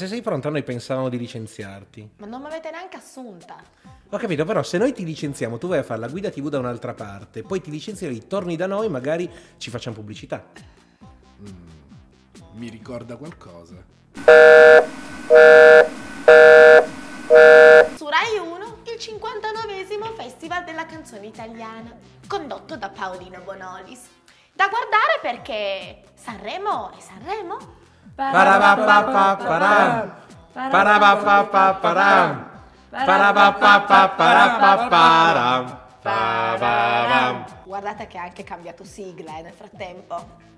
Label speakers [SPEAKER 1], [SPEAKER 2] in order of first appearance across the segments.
[SPEAKER 1] Se sei pronta, noi pensavamo di licenziarti.
[SPEAKER 2] Ma non mi avete neanche assunta.
[SPEAKER 1] Ho capito, però se noi ti licenziamo, tu vai a fare la guida TV da un'altra parte, poi ti licenzieri, torni da noi, magari ci facciamo pubblicità.
[SPEAKER 3] Mi ricorda qualcosa.
[SPEAKER 2] Su Rai 1 il 59 Festival della canzone italiana, condotto da Paolino Bonolis. Da guardare perché Sanremo è Sanremo. Guardate che ha anche cambiato sigla eh, nel frattempo.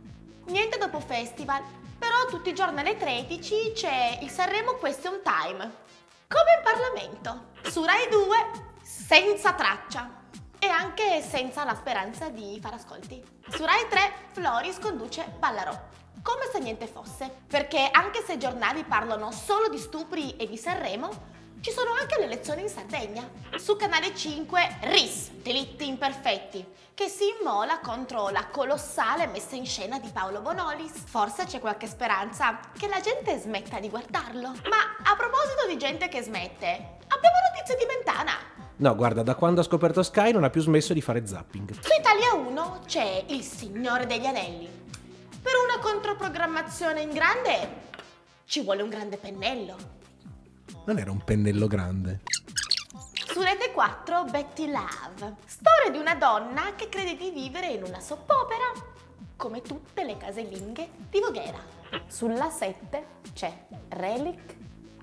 [SPEAKER 2] Niente dopo festival, però tutti i giorni alle 13 c'è il Sanremo Question Time. Come in Parlamento. Su Rai 2 senza traccia. E anche senza la speranza di fare ascolti. Su Rai 3 Floris conduce Ballarò. Come se niente fosse. Perché anche se i giornali parlano solo di stupri e di Sanremo, ci sono anche le elezioni in Sardegna. Su Canale 5 RIS, delitti imperfetti, che si immola contro la colossale messa in scena di Paolo Bonolis. Forse c'è qualche speranza che la gente smetta di guardarlo. Ma a proposito di gente che smette, abbiamo notizie di Mentana.
[SPEAKER 1] No, guarda, da quando ha scoperto Sky non ha più smesso di fare zapping.
[SPEAKER 2] Su Italia 1 c'è Il Signore degli Anelli. Per una controprogrammazione in grande ci vuole un grande pennello.
[SPEAKER 1] Non era un pennello grande.
[SPEAKER 2] Su Rete 4 Betty Love. Storia di una donna che crede di vivere in una soppopera, come tutte le casalinghe di Voghera. Sulla 7 c'è Relic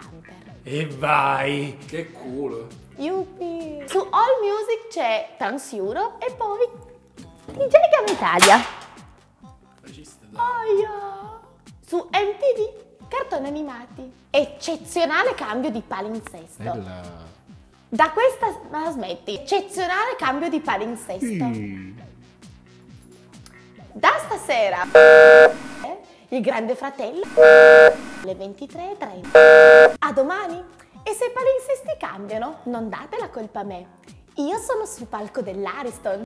[SPEAKER 2] Hunter.
[SPEAKER 3] E vai! Che culo!
[SPEAKER 2] Yuppie! Su All Music c'è Trans Euro e poi DJ Gam Italia. Aia! Su MTV cartoni animati. Eccezionale cambio di palinsesto.
[SPEAKER 3] Bella...
[SPEAKER 2] Da questa... ma smetti. Eccezionale cambio di palinsesto. Da stasera... eh, Il Grande Fratello... Le 23.30. A domani. E se i palinsesti cambiano, non date la colpa a me. Io sono sul palco dell'Ariston.